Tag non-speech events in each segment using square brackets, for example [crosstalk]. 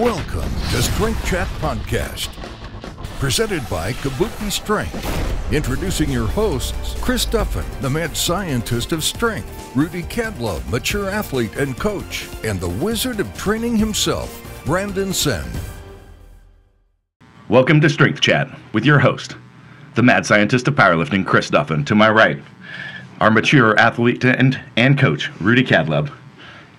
Welcome to Strength Chat Podcast, presented by Kabuki Strength. Introducing your hosts, Chris Duffin, the mad scientist of strength, Rudy Kadlub, mature athlete and coach, and the wizard of training himself, Brandon Senn. Welcome to Strength Chat with your host, the mad scientist of powerlifting, Chris Duffin. To my right, our mature athlete and, and coach, Rudy Kadlub.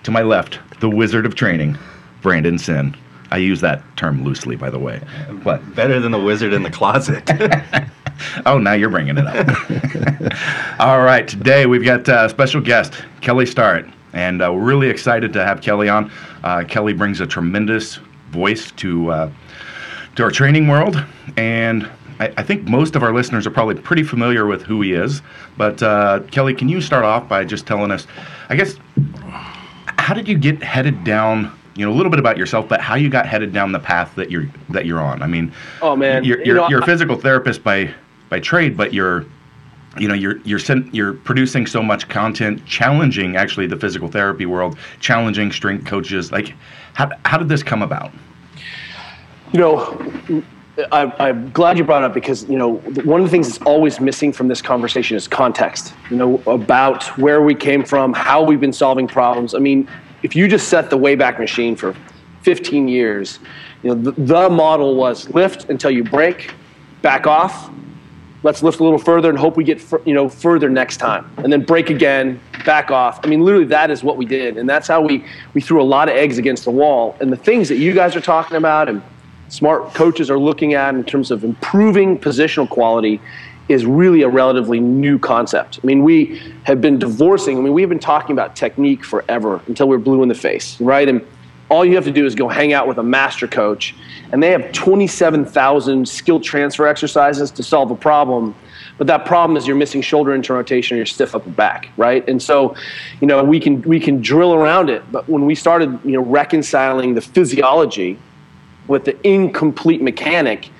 To my left, the wizard of training, Brandon Senn. I use that term loosely, by the way. What? Better than the wizard in the closet. [laughs] oh, now you're bringing it up. [laughs] All right, today we've got a special guest, Kelly Starrett, and uh, we're really excited to have Kelly on. Uh, Kelly brings a tremendous voice to uh, to our training world, and I, I, think most of our listeners are probably pretty familiar with who he is. But uh, Kelly, can you start off by just telling us, I guess, how did you get headed down? You know a little bit about yourself, but how you got headed down the path that you're that you're on. I mean, oh man, you're you're, you know, you're a physical therapist by by trade, but you're you know you're you're you're producing so much content, challenging actually the physical therapy world, challenging strength coaches. Like, how how did this come about? You know, I, am glad you brought it up because you know one of the things that's always missing from this conversation is context. You know about where we came from, how we've been solving problems. I mean, if you just set the Wayback Machine for 15 years, you know, the, the model was lift until you break, back off, let's lift a little further and hope we get you know further next time and then break again back off. I mean literally that is what we did and that's how we we threw a lot of eggs against the wall. And the things that you guys are talking about and smart coaches are looking at in terms of improving positional quality is really a relatively new concept. I mean, we have been divorcing, I mean, we've been talking about technique forever until we're blue in the face, right? And all you have to do is go hang out with a master coach, and they have 27,000 skill transfer exercises to solve a problem. But that problem is you're missing shoulder internal rotation or you're stiff upper back, right? And so, you know, we can we can drill around it. But when we started, you know, reconciling the physiology with the incomplete mechanic,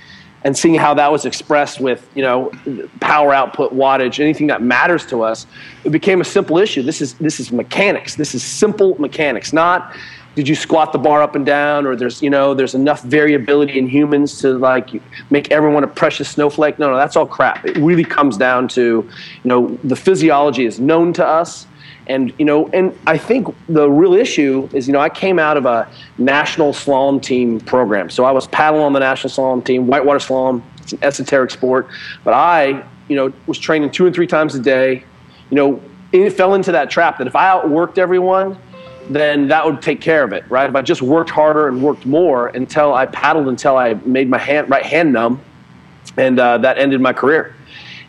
and seeing how that was expressed with you know power output wattage anything that matters to us it became a simple issue. This is this is mechanics. This is simple mechanics not did you squat the bar up and down or there's you know there's enough variability in humans to like make everyone a precious snowflake. No no that's all crap. It really comes down to you know the physiology is known to us and you know, and I think the real issue is, you know, I came out of a national slalom team program, so I was paddling on the national slalom team, whitewater slalom. It's an esoteric sport, but I, you know, was training two and three times a day. You know, it fell into that trap that if I outworked everyone, then that would take care of it, right? If I just worked harder and worked more until I paddled until I made my hand, right hand numb, and uh, that ended my career.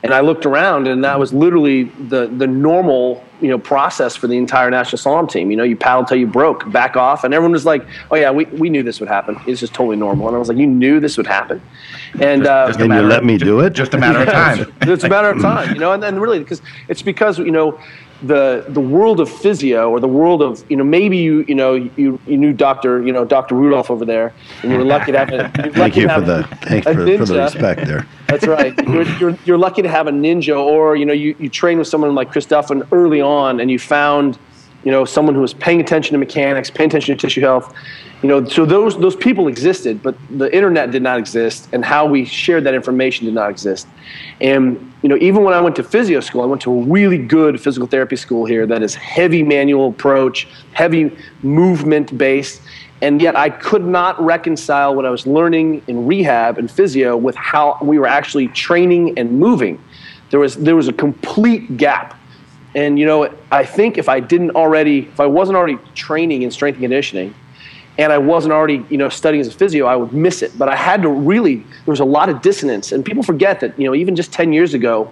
And I looked around, and that was literally the the normal you know process for the entire national slalom team. You know, you paddle till you broke, back off, and everyone was like, "Oh yeah, we, we knew this would happen. It's just totally normal." And I was like, "You knew this would happen," and just, uh, just you let me do it. Just a matter of [laughs] time. it's a matter of time, you know, and, and really because it's because you know the the world of physio or the world of you know maybe you you know you, you knew Doctor you know Doctor Rudolph over there and you were lucky to have a, thank you for the thanks for, for, the respect there. [laughs] That's right. You're, you're, you're lucky to have a ninja or you know you, you train with someone like Chris Duffin early on and you found you know someone who was paying attention to mechanics, paying attention to tissue health. You know, so those those people existed, but the internet did not exist, and how we shared that information did not exist. And you know, even when I went to physio school, I went to a really good physical therapy school here that is heavy manual approach, heavy movement based, and yet I could not reconcile what I was learning in rehab and physio with how we were actually training and moving. There was there was a complete gap. And you know, I think if I didn't already, if I wasn't already training in strength and conditioning, and I wasn't already, you know, studying as a physio, I would miss it. But I had to really, there was a lot of dissonance. And people forget that, you know, even just 10 years ago,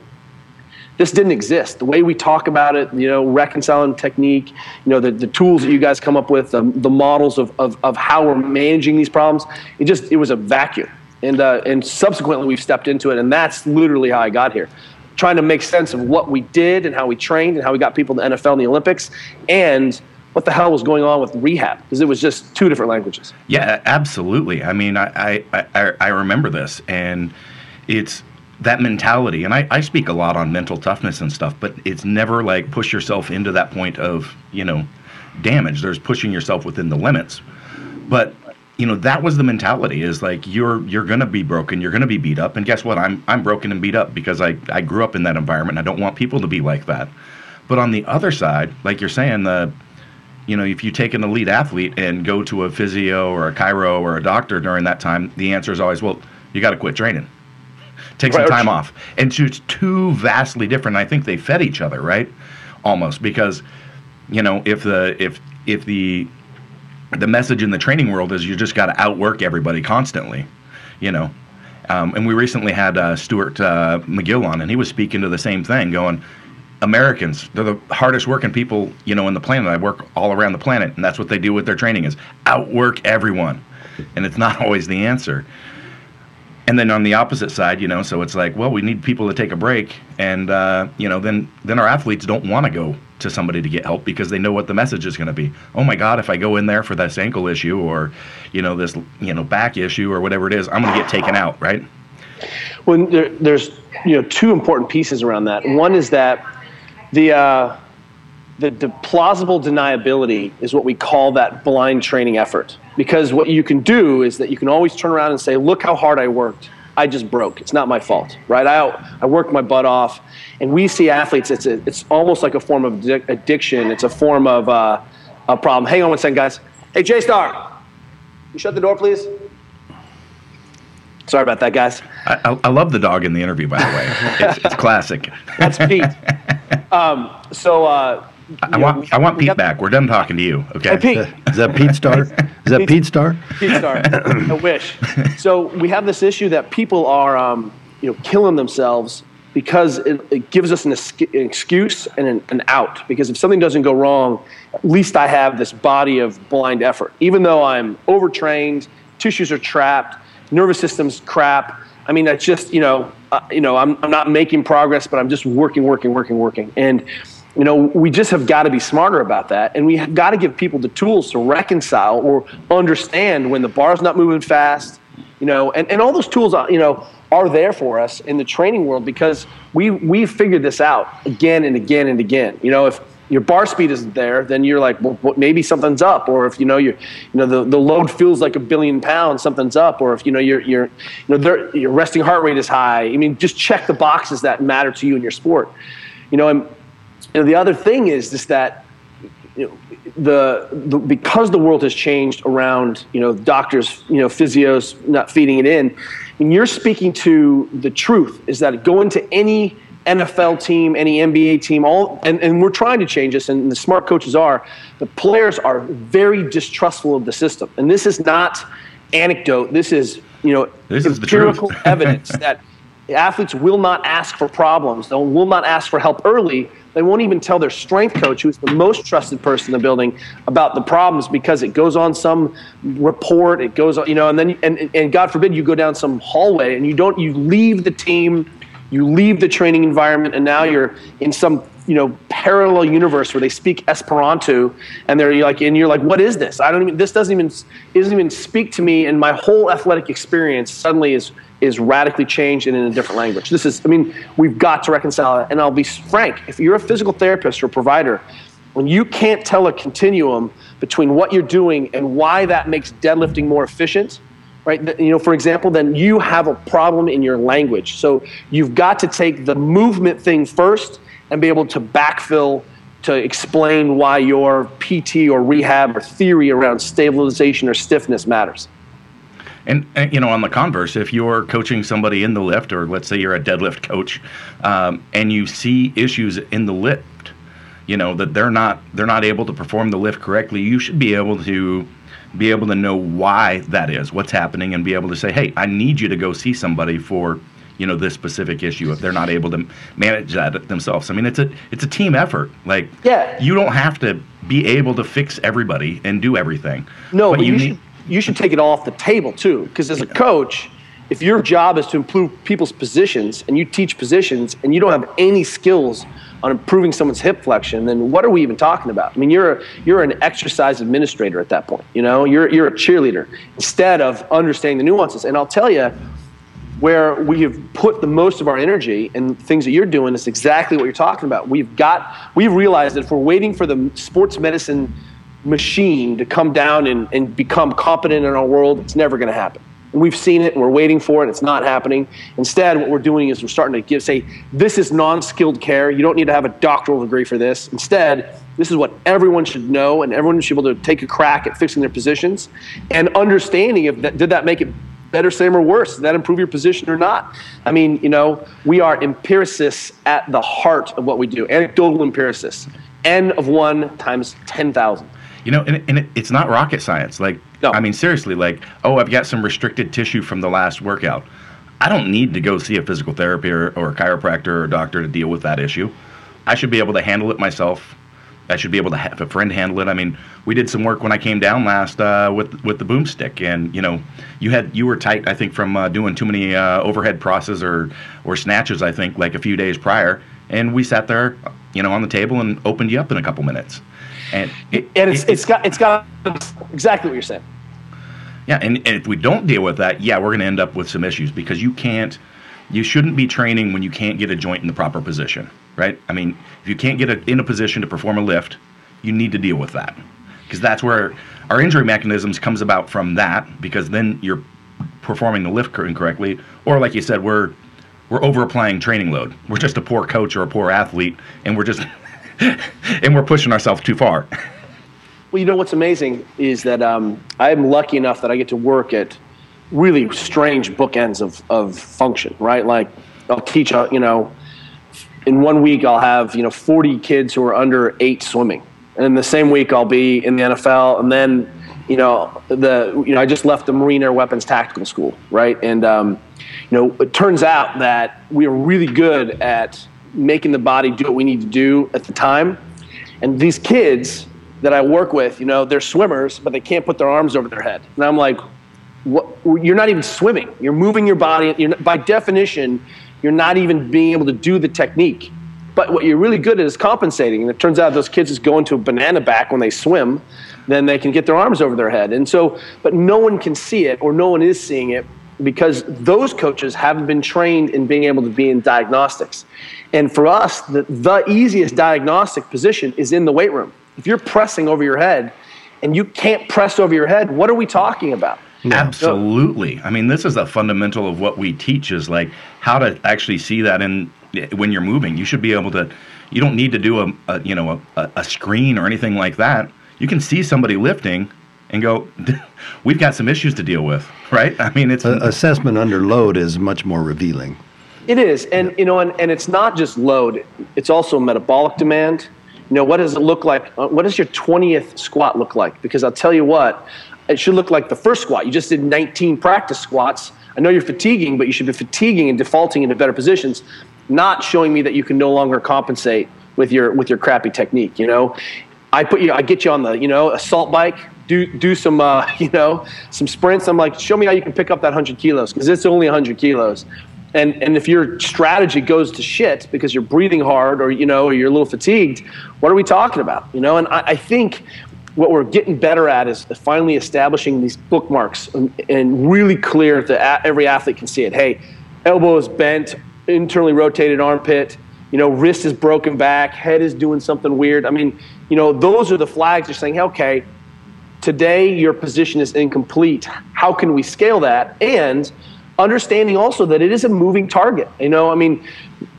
this didn't exist. The way we talk about it, you know, reconciling technique, you know, the, the tools that you guys come up with, the, the models of, of, of how we're managing these problems, it just, it was a vacuum. And, uh, and subsequently, we've stepped into it. And that's literally how I got here. Trying to make sense of what we did and how we trained and how we got people in the NFL and the Olympics and – what the hell was going on with rehab because it was just two different languages. Yeah, absolutely. I mean, I I, I, I remember this, and it's that mentality. And I, I speak a lot on mental toughness and stuff, but it's never like push yourself into that point of you know damage. There's pushing yourself within the limits, but you know that was the mentality is like you're you're gonna be broken you're gonna be beat up. And guess what? I'm i'm broken and beat up because i i grew up in that environment. I don't want people to be like that. But on the other side like you're saying the you know if you take an elite athlete and go to a physio or a chiro or a doctor during that time the answer is always well you got to quit training. Take some time off. And so it's two vastly different. I think they fed each other right? Almost. Because you know if the if if the the message in the training world is you just got to outwork everybody constantly, you know. Um, and we recently had uh, Stuart uh, McGill on, and he was speaking to the same thing, going, Americans, they're the hardest working people, you know, in the planet. I work all around the planet, and that's what they do with their training is outwork everyone. And it's not [laughs] always the answer. And then on the opposite side, you know, so it's like, well, we need people to take a break, and uh, you know, then then our athletes don't want to go to somebody to get help because they know what the message is going to be. Oh my God, if I go in there for this ankle issue or, you know, this, you know, back issue or whatever it is, I'm going to get taken out, right? Well, there, there's, you know, two important pieces around that. One is that the, uh, the, the plausible deniability is what we call that blind training effort. Because what you can do is that you can always turn around and say, look how hard I worked. I just broke. It's not my fault, right? I, I worked my butt off. And we see athletes, it's, a, it's almost like a form of addiction. It's a form of uh, a problem. Hang on one second, guys. Hey, J Star, you shut the door, please? Sorry about that, guys. I, I, love the dog in the interview, by the way. it's, it's classic. That's Pete. [laughs] Um, so, uh, I want I want Pete back. We're done talking to you. Okay. Hey, Pete. [laughs] Is that Pete Star? Is that Pete, Pete Star? Pete Star. [coughs] I wish. So we have this issue that people are, um, you know, killing themselves because it, it gives us an, an excuse and an, an, out. Because if something doesn't go wrong, at least I have this body of blind effort. Even though I'm overtrained, tissues are trapped, nervous system's crap. I mean, that's just you know, uh, you know, I'm I'm not making progress, but I'm just working, working, working, working, and you know, we just have got to be smarter about that. And we have got to give people the tools to reconcile or understand when the bar's not moving fast, you know, and, and all those tools, uh, you know, are there for us in the training world because we, we figured this out again and again and again. You know, if your bar speed isn't there, then you're like, well, maybe something's up. Or if, you know, you you know, the, the load feels like a billion pounds, something's up. Or if, you know, your, your, you know, your resting heart rate is high. I mean, just check the boxes that matter to you in your sport. You know, and you know, the other thing is just that you know, the, the, because the world has changed around you know doctors you know physios not feeding it in and you're speaking to the truth is that go into any NFL team, any NBA team, all and, and we're trying to change this, and the smart coaches are, the players are very distrustful of the system. And this is not anecdote. This is, you know, this empirical evidence [laughs] that athletes will not ask for problems. They will not ask for help early they won't even tell their strength coach, who's the most trusted person in the building, about the problems because it goes on some report. It goes on, you know, and then and and God forbid you go down some hallway and you don't you leave the team, you leave the training environment, and now you're in some you know parallel universe where they speak Esperanto, and they're like, and you're like, what is this? I don't even. This doesn't even doesn't even speak to me, and my whole athletic experience suddenly is is radically changed and in a different language. This is, I mean, we've got to reconcile it. And I'll be frank, if you're a physical therapist or provider, when you can't tell a continuum between what you're doing and why that makes deadlifting more efficient, right? You know, for example, then you have a problem in your language. So you've got to take the movement thing first and be able to backfill to explain why your PT or rehab or theory around stabilization or stiffness matters. And, and, you know, on the converse, if you're coaching somebody in the lift, or let's say you're a deadlift coach, um, and you see issues in the lift, you know that they're not they're not able to perform the lift correctly, you should be able to be able to know why that is, what's happening, and be able to say, hey, I need you to go see somebody for you know this specific issue if they're not able to manage that themselves. I mean, it's a it's a team effort. Like, yeah, you don't have to be able to fix everybody and do everything. No, but, but you, you need, should you should take it off the table too. Because as a coach, if your job is to improve people's positions and you teach positions and you don't have any skills on improving someone's hip flexion, then what are we even talking about? I mean, you're a, you're an exercise administrator at that point. You know, you're you're a cheerleader instead of understanding the nuances. And I'll tell you, where we have put the most of our energy and things that you're doing is exactly what you're talking about. We've got we've realized that if we're waiting for the sports medicine machine to come down and, and become competent in our world, it's never going to happen. And we've seen it and we're waiting for it. It's not happening. Instead, what we're doing is we're starting to give, say, this is non skilled care. You don't need to have a doctoral degree for this. Instead, this is what everyone should know and everyone should be able to take a crack at fixing their positions and understanding if that, did that make it better, same, or worse? Did that improve your position or not? I mean, you know, we are empiricists at the heart of what we do, anecdotal empiricists. N of one times 10,000. You know, and, and it, it's not rocket science. Like, No. I mean, seriously, like, oh, I've got some restricted tissue from the last workout. I don't need to go see a physical therapist or, or a chiropractor or a doctor to deal with that issue. I should be able to handle it myself. I should be able to have a friend handle it. I mean, we did some work when I came down last uh, with with the boomstick, and you know, you had you were tight. I think from uh, doing too many uh, overhead crosses or or snatches. I think like a few days prior, and we sat there, you know, on the table and opened you up in a couple minutes. And it, And it's, it- it's got it's got exactly what you're saying. yeah, and, and if we don't deal with that, yeah, we're going to end up with some issues because you can't, you shouldn't be training when you can't get a joint in the proper position, right? I mean, if you can't get a, in a position to perform a lift, you need to deal with that because that's where our injury mechanisms comes about from that because then you're performing the lift incorrectly, or like you said, we're we're over applying training load. We're just a poor coach or a poor athlete, and we're just [laughs] and we're pushing ourselves too far. [laughs] Well, you know what's amazing is that um, I'm lucky enough that I get to work at really strange bookends of, of function, right? Like I'll teach, uh, you know, in one week I'll have, you know, 40 kids who are under eight swimming. And in the same week I'll be in the NFL. And then, you know, the, you know, I just left the Marine Air Weapons Tactical School, right? And, um, you know, it turns out that we are really good at making the body do what we need to do at the time. And these kids that I work with, you know, they're swimmers, but they can't put their arms over their head. And I'm like, what, you're not even swimming. You're moving your body. Not- by definition, you're not even being able to do the technique. But what you're really good at is compensating. And it turns out those kids just go into a banana back when they swim, then they can get their arms over their head. And so, but no one can see it or no one is seeing it because those coaches haven't been trained in being able to be in diagnostics. And for us, the, the easiest diagnostic position is in the weight room. If you're pressing over your head and you can't press over your head, what are we talking about? Absolutely. I mean, this is a fundamental of what we teach is like how to actually see that in when you're moving. You should be able to. You don't need to do a, a you know a, a screen or anything like that. You can see somebody lifting and go, [laughs] "We've got some issues to deal with." Right? I mean, it's A- assessment under load is much more revealing. It is, and you know, and, and it's not just load; it's also metabolic demand. You know, what does it look like? uh, What does your twentieth squat look like? Because I'll tell you what, it should look like the first squat. You just did 19 practice squats. I know you're fatiguing, but you should be fatiguing and defaulting into better positions, not showing me that you can no longer compensate with your with your crappy technique. You know, I put you, I get you on the, you know, assault bike, do do some, uh, [laughs] you know, some sprints. I'm like, show me how you can pick up that hundred kilos because it's only hundred kilos. And and if your strategy goes to shit because you're breathing hard or you know or you're a little fatigued, what are we talking about? You know, and I, I think what we're getting better at is finally establishing these bookmarks and, and really clear that every athlete can see it. Hey, elbow is bent, internally rotated armpit, you know, wrist is broken back, head is doing something weird. I mean, you know, those are the flags you're saying, okay, today your position is incomplete. How can we scale that? And understanding also that it is a moving target. You know, I mean,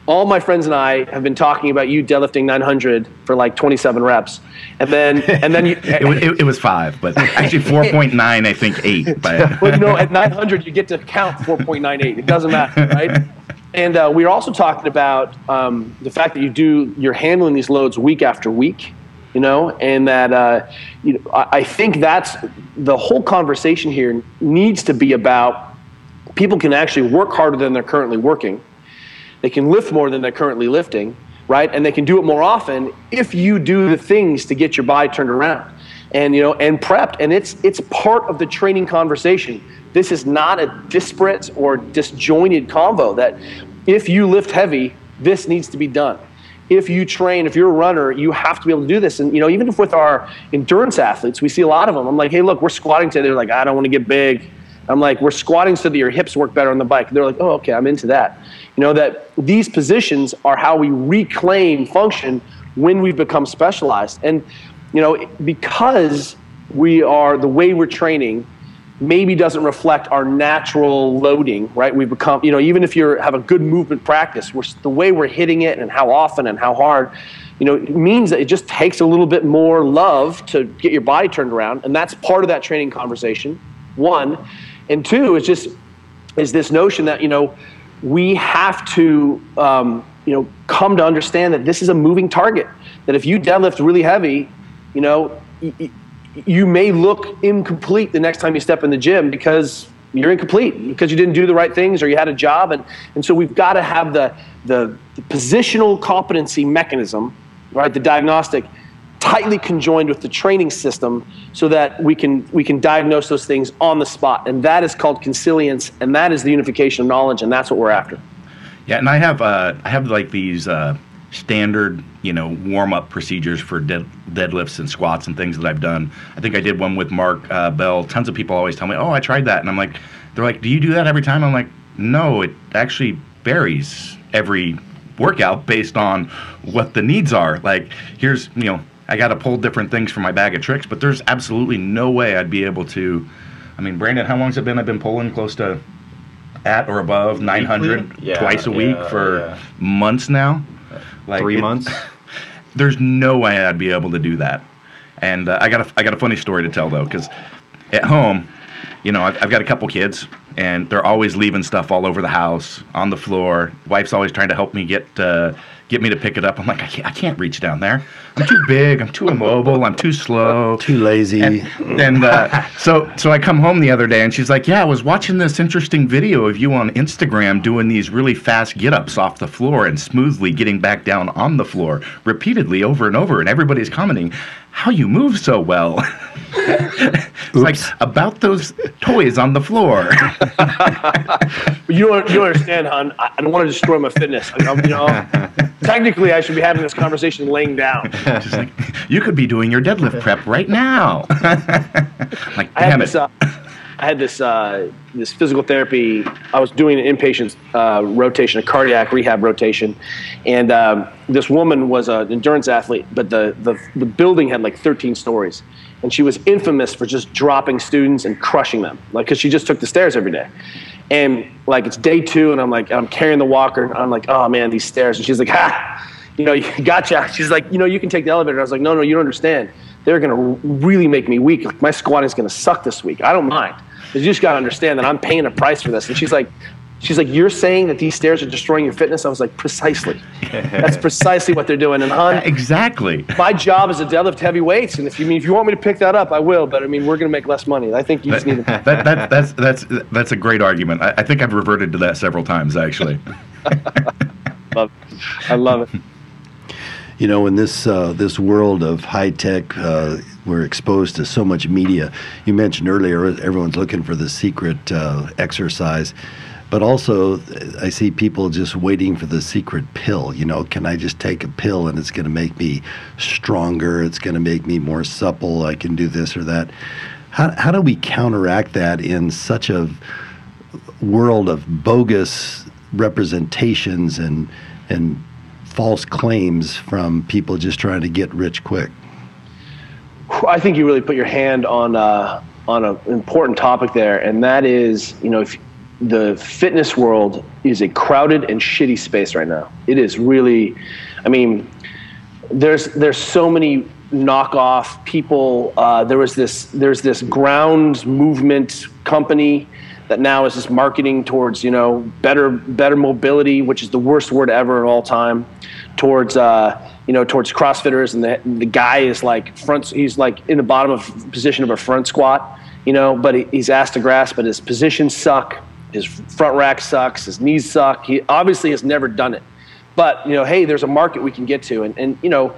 all my friends and I have been talking about you deadlifting 900 for like 27 reps, and then and then you. [laughs] it, it, it was five, but actually [laughs] four point nine. I think eight. But [laughs] well, you know, at 900, you get to count 4.98. It doesn't matter, right? And uh, we are also talking about um, the fact that you do, you're handling these loads week after week, you know, and that, uh, you know, I, I think that's the whole conversation here needs to be about people can actually work harder than they're currently working. They can lift more than they're currently lifting, right? And they can do it more often if you do the things to get your body turned around and you know and prepped. And it's it's part of the training conversation. This is not a disparate or disjointed convo that if you lift heavy, this needs to be done. If you train, if you're a runner, you have to be able to do this. And you know, even if with our endurance athletes, we see a lot of them. I'm like, hey, look, we're squatting today. They're like, I don't want to get big. I'm like, we're squatting so that your hips work better on the bike. They're like, oh, okay, I'm into that. You know, that these positions are how we reclaim function when we've become specialized. And you know, because we are the way we're training maybe doesn't reflect our natural loading, right? We become, you know, even if you have a good movement practice, we're, the way we're hitting it and how often and how hard, you know, it means that it just takes a little bit more love to get your body turned around. And that's part of that training conversation, one. And two is just, is this notion that, you know, we have to, um, you know, come to understand that this is a moving target. That if you deadlift really heavy, you know, you may look incomplete the next time you step in the gym because you're incomplete because you didn't do the right things or you had a job. And, and so we've got to have the, the, the positional competency mechanism right the diagnostic tightly conjoined with the training system so that we can we can diagnose those things on the spot. And that is called consilience and that is the unification of knowledge and that's what we're after. Yeah and i have uh, i have like these uh, standard, you know, warm up procedures for dead, deadlifts and squats and things that I've done. I think I did one with Mark uh, Bell. Tons of people always tell me, "Oh, I tried that," and I'm like, they're like, "Do you do that every time?" I'm like, "No, it actually varies every workout based on what the needs are. Like, here's, you know, I got to pull different things from my bag of tricks, but there's absolutely no way I'd be able to. I mean, Brandon, how long's it been? I've been pulling close to at or above 900 yeah, twice a week yeah, for yeah. months now. Like three it, months. [laughs] There's no way I'd be able to do that. And uh, I got a I got a funny story to tell though, because at home, you know, I've, I've, got a couple kids, and they're always leaving stuff all over the house, on the floor. Wife's always trying to help me get uh, get me to pick it up. I'm like, I can't, I can't reach down there. I'm too big. I'm too immobile. I'm too slow. Too lazy. And, and uh, so, so I come home the other day, and she's like, "Yeah, I was watching this interesting video of you on Instagram doing these really fast get-ups off the floor and smoothly getting back down on the floor repeatedly over and over, and everybody's commenting." How you move so well? [laughs] like about those toys on the floor. [laughs] you don't you don't understand, hon. I don't want to destroy my fitness. I, you know, technically, I should be having this conversation laying down. [laughs] Like, you could be doing your deadlift prep right now. [laughs] like, damn it. This, uh, I had this uh, this physical therapy. I was doing an inpatient uh, rotation, a cardiac rehab rotation, and um, this woman was an endurance athlete, but the, the the building had like 13 stories, and she was infamous for just dropping students and crushing them, like because she just took the stairs every day. And like it's day two, and I'm like I'm carrying the walker, and I'm like, oh man, these stairs. And she's like, ha, you know, [laughs] gotcha. She's like, you know, you can take the elevator. I was like, no, no, you don't understand. They're gonna really make me weak. Like, my squatting is gonna suck this week. I don't mind. You just gotta understand that I'm paying a price for this. And she's like, She's like, you're saying that these stairs are destroying your fitness? I was like, precisely. [laughs] That's precisely what they're doing. And hon, exactly. My job is to deadlift heavy weights, and if you mean if you want me to pick that up, I will. But I mean, we're going to make less money. I think you just need to. that, that, that's that's that's a great argument. I, I think I've reverted to that several times actually. [laughs] love it. I love it. You know, in this uh, this world of high tech. Uh, we're exposed to so much media. You mentioned earlier everyone's looking for the secret uh, exercise but also I see people just waiting for the secret pill. You know, can I just take a pill and it's going to make me stronger? It's going to make me more supple. I can do this or that. How, how do we counteract that in such a world of bogus representations and and false claims from people just trying to get rich quick? I think you really put your hand on uh, on an important topic there, and that is, you know, if the fitness world is a crowded and shitty space right now. It is really, I mean, there's there's so many knockoff people. Uh, there was this there's this ground movement company that now is just marketing towards you know better better mobility, which is the worst word ever of all time. Towards uh, you know towards CrossFitters, and the the guy is like front. He's like in the bottom of position of a front squat, you know, but he's asked to grasp, but his positions suck his front rack sucks. His knees suck. He obviously has never done it. But, you know, hey, there's a market we can get to. And, and you know,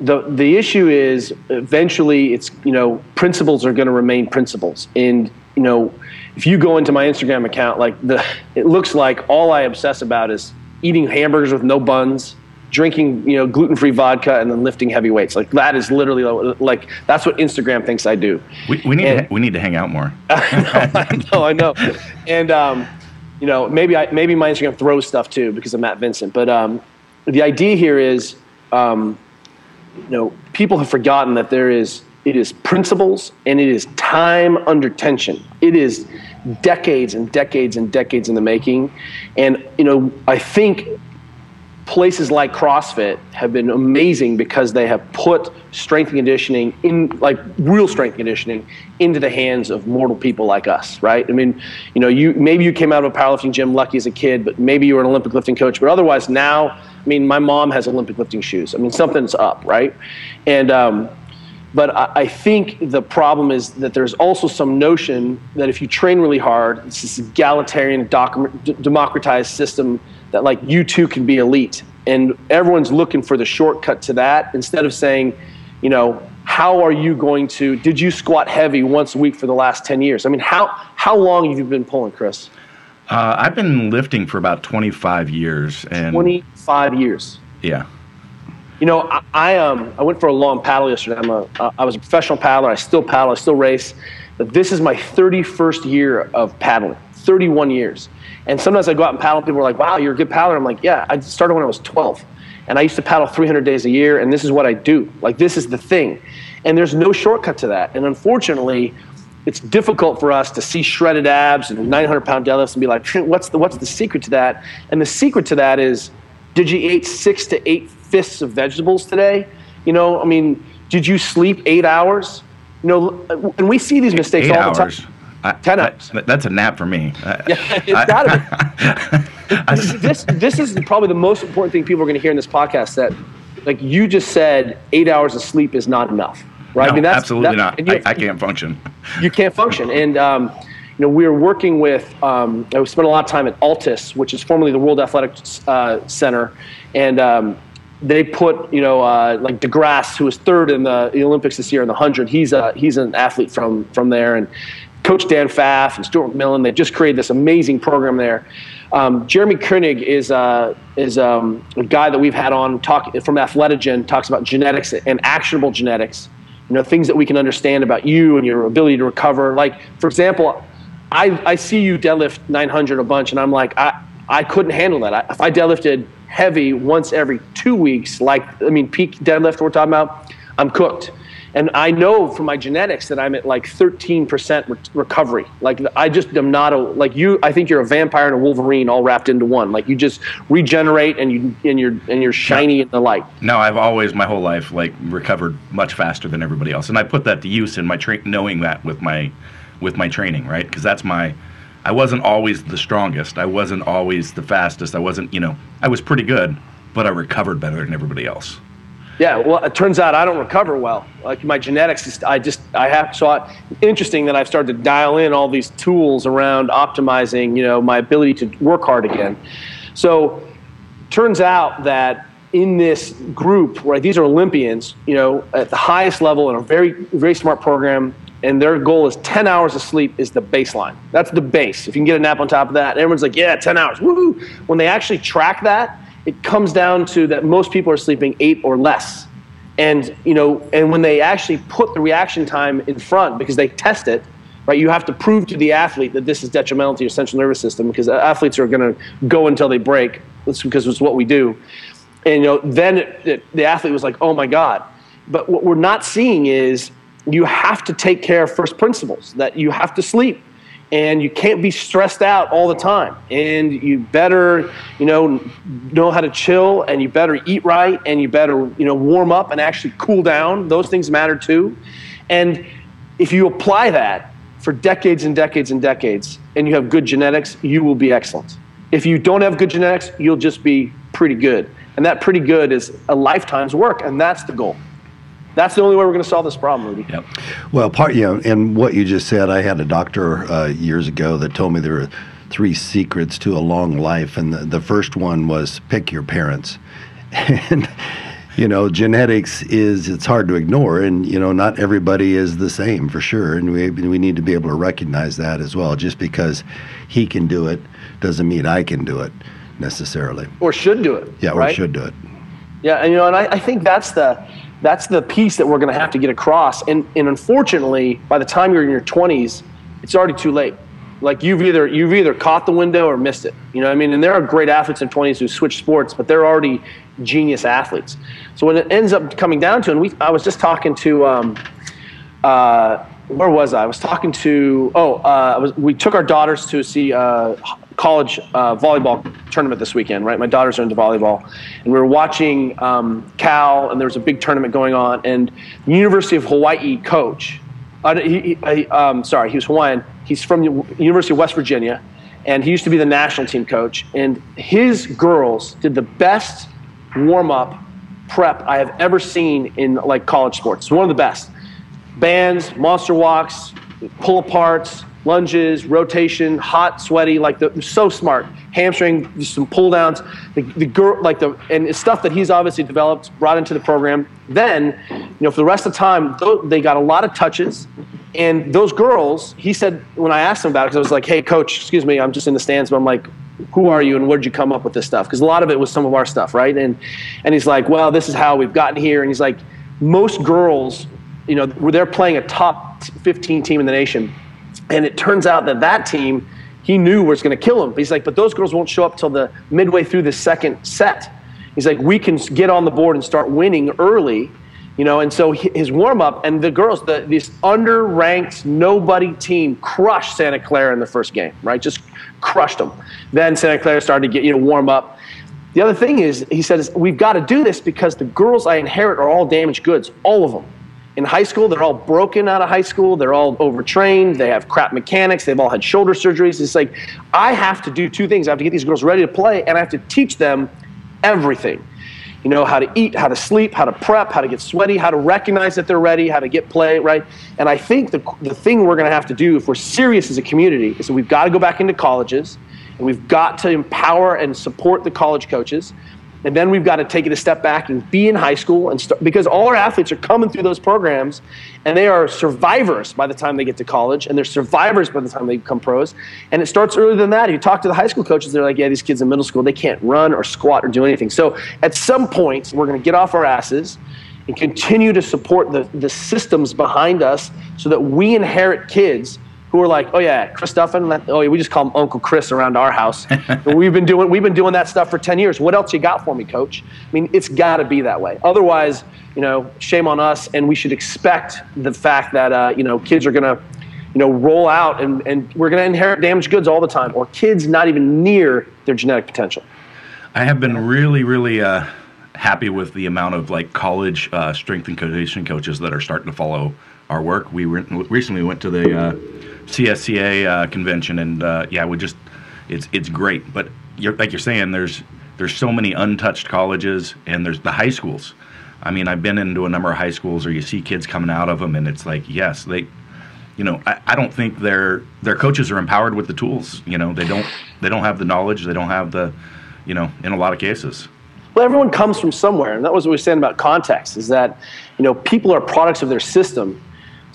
the, the issue is eventually it's, you know, principles are going to remain principles. And, you know, if you go into my Instagram account, like the, it looks like all I obsess about is eating hamburgers with no buns, drinking you know gluten-free vodka and then lifting heavy weights. Like that is literally like that's what instagram thinks i do. We, we need and, to, we need to hang out more. I [laughs] know i know, I know. and um, you know maybe i maybe my instagram throws stuff too because of matt vincent. But um, the idea here is um, you know, people have forgotten that there is it is principles and it is time under tension. It is decades and decades and decades in the making. And you know, I think places like CrossFit have been amazing because they have put strength and conditioning in like real strength and conditioning into the hands of mortal people like us, right? I mean, you know, you maybe you came out of a powerlifting gym lucky as a kid, but maybe you were an Olympic lifting coach, but otherwise now, I mean, my mom has Olympic lifting shoes. I mean, something's up, right? And um, but I, I think the problem is that there's also some notion that if you train really hard, it's this egalitarian, democratized system that like you too can be elite. And everyone's looking for the shortcut to that instead of saying, you know, how are you going to, did you squat heavy once a week for the last 10 years? I mean, how, how long have you been pulling, Chris? Uh, I've been lifting for about 25 years. and 25 years. Yeah. You know, I, I, um I went for a long paddle yesterday. I'm a uh, I was a professional paddler. I still paddle. I still race. But this is my 31st year of paddling. 31 years. And sometimes I go out and paddle. People are like, "Wow, you're a good paddler." I'm like, "Yeah, I started when I was 12, and I used to paddle 300 days a year, and this is what I do. Like this is the thing." And there's no shortcut to that. And unfortunately, it's difficult for us to see shredded abs and 900 pound deadlifts and be like, "What's the what's the secret to that?" And the secret to that is, did you eat six to eight fists of vegetables today? You know, I mean, did you sleep eight hours? You know, and we see these mistakes eight all the hours. time. I, Ten hours. I, that's a nap for me. [laughs] Yeah, it's gotta be. [laughs] this, this is probably the most important thing people are going to hear in this podcast. That, like you just said, eight hours of sleep is not enough, right? No, I mean, that's absolutely that, not. I, I, can't function. You can't function, and um, you know, we are working with. Um, I spent a lot of time at ALTIS, which is formerly the World Athletics uh, Center, and um, they put you know uh, like DeGrasse, who was third in the, Olympics this year in the hundred. He's a he's an athlete from from there, and Coach Dan Pfaff and Stuart McMillan. They just created this amazing program there. Um, Jeremy Koenig is uh, is um, a guy that we've had on talk from Athletigen. Talks about genetics and actionable genetics. You know things that we can understand about you and your ability to recover. Like for example, I I see you deadlift 900 a bunch, and I'm like I I couldn't handle that. I, if I deadlifted heavy once every two weeks, like, I mean, peak deadlift we're talking about, I'm cooked. And I know from my genetics that I'm at like 13% re- recovery. Like, I just am not a, like you, I think you're a vampire and a Wolverine all wrapped into one. Like, you just regenerate and, you, and, you're, and you're shiny in the light. No, I've always, my whole life, like, recovered much faster than everybody else. And I put that to use in my tra- knowing that with my, with my training, right? Because that's my, I wasn't always the strongest. I wasn't always the fastest. I wasn't, you know, I was pretty good, but I recovered better than everybody else. Yeah, well, it turns out I don't recover well. Like my genetics, is, I just I have so I, interesting that I've started to dial in all these tools around optimizing, you know, my ability to work hard again. So, turns out that in this group, where these are Olympians, you know, at the highest level in a very very smart program, and their goal is 10 hours of sleep is the baseline. That's the base. If you can get a nap on top of that, everyone's like, yeah, 10 hours, woohoo. When they actually track that, it comes down to that most people are sleeping eight or less. And, you know, and when they actually put the reaction time in front because they test it, right, you have to prove to the athlete that this is detrimental to your central nervous system because athletes are going to go until they break. That's because it's what we do. And, you know, then it, it, the athlete was like, oh my God. But what we're not seeing is you have to take care of first principles, that you have to sleep and you can't be stressed out all the time. And you better you know know how to chill and you better eat right and you better you know warm up and actually cool down. Those things matter too. And if you apply that for decades and decades and decades and you have good genetics you will be excellent. If you don't have good genetics you'll just be pretty good. And that pretty good is a lifetime's work and that's the goal that's the only way we're going to solve this problem, Rudy. Yep. Well, part you know, and what you just said, I had a doctor uh, years ago that told me there are three secrets to a long life, and the, the first one was pick your parents, [laughs] and you know, genetics is it's hard to ignore, and you know, not everybody is the same for sure, and we we need to be able to recognize that as well. Just because he can do it doesn't mean I can do it necessarily, or should do it. Yeah, right? or should do it. Yeah, and you know, and I, I think that's the that's the piece that we're going to have to get across. And, and unfortunately, by the time you're in your 20s, it's already too late. Like you've either you've either caught the window or missed it. You know what I mean? And there are great athletes in 20s who switch sports, but they're already genius athletes. So when it ends up coming down to, and we, I was just talking to, um, uh, where was I? I was talking to, oh, uh, was, we took our daughters to see uh, college uh, volleyball tournament this weekend, right? My daughters are into volleyball, and we were watching um, Cal, and there was a big tournament going on, and the University of Hawaii coach, uh, he, he, um, sorry, he was Hawaiian. He's from the University of West Virginia, and he used to be the national team coach. And his girls did the best warm up prep I have ever seen in like college sports. One of the best. Bands, monster walks, pull aparts, lunges, rotation, hot, sweaty, like the so smart. Hamstring, some pull downs. The, the girl, like the and it's stuff that he's obviously developed, brought into the program. Then, you know, for the rest of the time, they got a lot of touches. And those girls, he said when I asked him about it, because I was like, "Hey, coach, excuse me, I'm just in the stands," but I'm like, "Who are you, and where'd you come up with this stuff?" Because a lot of it was some of our stuff, right? And and he's like, "Well, this is how we've gotten here." And he's like, "Most girls, you know, they're playing a top 15 team in the nation." And it turns out that that team, he knew was going to kill him. He's like, but those girls won't show up till the midway through the second set. He's like, we can get on the board and start winning early, you know. And so his warm up and the girls, the, this underranked nobody team crushed Santa Clara in the first game, right? Just crushed them. Then Santa Clara started to get you know warm up. The other thing is, he says, we've got to do this because the girls I inherit are all damaged goods, all of them in high school. They're all broken out of high school. They're all overtrained. They have crap mechanics. They've all had shoulder surgeries. It's like I have to do two things. I have to get these girls ready to play, and I have to teach them everything. You know, how to eat, how to sleep, how to prep, how to get sweaty, how to recognize that they're ready, how to get play, right? And I think the, the thing we're going to have to do if we're serious as a community is that we've got to go back into colleges and we've got to empower and support the college coaches. And then we've got to take it a step back and be in high school and start, because all our athletes are coming through those programs and they are survivors by the time they get to college and they're survivors by the time they become pros. And it starts earlier than that. You talk to the high school coaches, they're like, yeah, these kids in middle school, they can't run or squat or do anything. So at some point, we're going to get off our asses and continue to support the, the systems behind us so that we inherit kids who are like, oh yeah, Chris Duffin. Oh yeah, we just call him Uncle Chris around our house. [laughs] we've been doing we've been doing that stuff for ten years. What else you got for me, Coach? I mean, it's got to be that way. Otherwise, you know, shame on us, and we should expect the fact that uh, you know kids are gonna, you know, roll out and and we're gonna inherit damaged goods all the time, or kids not even near their genetic potential. I have been really, really. Uh happy with the amount of like college uh, strength and conditioning coaches that are starting to follow our work. We re- recently went to the uh, CSCA uh, convention, and uh, yeah, we just it's it's great. But you're, like you're saying, there's there's so many untouched colleges, and there's the high schools. I mean, I've been into a number of high schools or you see kids coming out of them, and it's like, yes, they, you know, I, I don't think their their coaches are empowered with the tools. You know, they don't they don't have the knowledge, they don't have the, you know, in a lot of cases. Well, everyone comes from somewhere, and that was what we were saying about context. Is that, you know, people are products of their system,